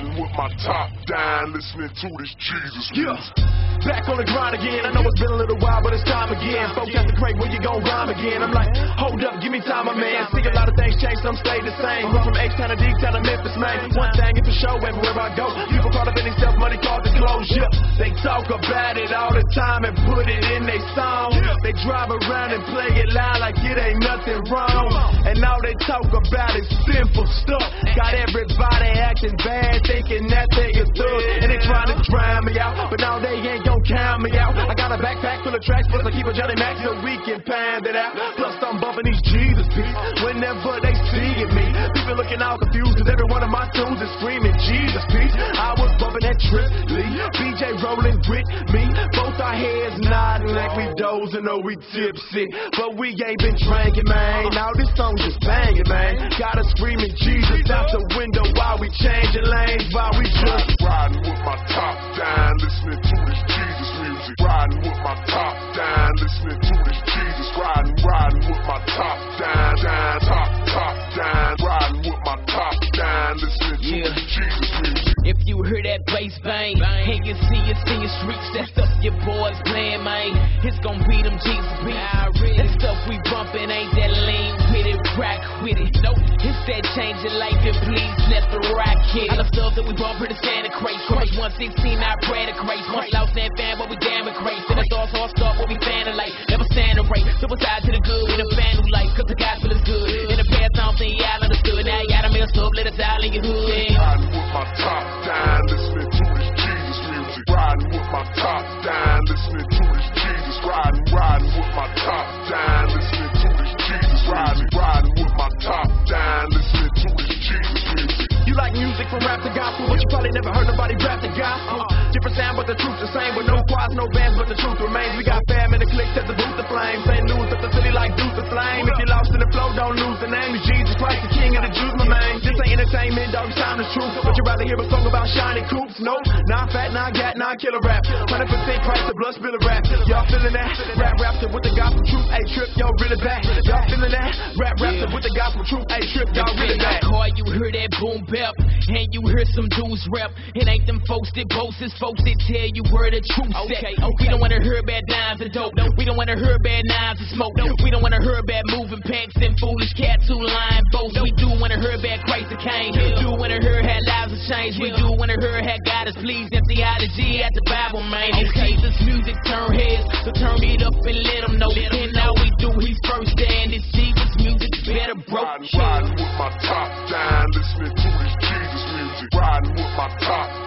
Riding with my top down, listening to this Jesus Yeah. Back on the grind again. I know it's been a little while, but it's time again. Folks at the crate, when you gon' rhyme again? I'm like, hold up, give me time, my man. See a lot of things change, some stay the same. From H-Town to D-Town to Memphis, man. One thing is for sure, everywhere I go. People caught up in themselves, money called the closure. They talk about it all the time and put it in their song. They drive around and play it talk about is simple stuff. Got everybody acting bad, thinking that they a thug. And they trying to drown me out, but now they ain't gon' count me out. I got a backpack full of tracks, plus I keep a Johnny Mac so we can pound it out. Plus I'm bumping these Jesus beats whenever they see me. People looking all confused, cause every one of my tunes is screaming Jesus peace. I was bumping that Trip Lee, BJ rolling with me. Both our heads nodding like we dozing or we tipsy. But we ain't been drinking, man. Now this song just banging, man. Got us screaming Jesus out the window while we changing lanes, while we just you hear that bass bang, and you see us in your streets, that stuff your boys playing, man. It's gonna be them Jesus beats. That stuff we bumping ain't that lean with it, rock with it. Nope, it's that change your life and please let the rock hit. it. All the stuff that we bump here to stand a craze. Christ 116, I pray to grace. Once lost and fan, but we damn it crazy. And it's all all stuff, what we fanning like. Never stand a race. Double side to the good with a fan who life, cause the gospel is good. In the past, I don't think y'all understood. Now y'all done messed up, let us all in your hood. You like music from rap to gospel, but you probably never heard nobody rap the gospel. Uh-uh. Different sound, but the truth the same. With no choirs, no bands, but the truth remains. We got fam in the click set the boost the flame. Same news up the city like Deuce the flame. If you're lost in the flow, don't lose the name. It's Jesus Christ, the King of the Jews, my man. This ain't entertainment, dog. It's time the truth. Would you rather hear a song about shiny coops? Nope. Not fat, not gat, not killer rap. 100% price, the blood spill of rap. Y'all feeling that? Rap raptor with the gospel truth. Hey, trip, y'all really back. Y'all feeling that? Rap raptor with the gospel truth. Hey, trip, y'all really back. Boom bap, and you hear some dudes rap. It ain't them folks that boast, it's folks that tell you where the truth okay, okay. We don't wanna hear bad dimes and dope. No, We don't wanna hear bad knives and smoke. No, We don't wanna hear bad moving packs and foolish cats who lying boast. We do wanna hear bad Christ that came. Do wanna hear how lives have changed. We do wanna hear how God is pleased and theology at the Bible, man. It's Jesus music turn heads, so turn it up and let them know. And now we do, he's first there, top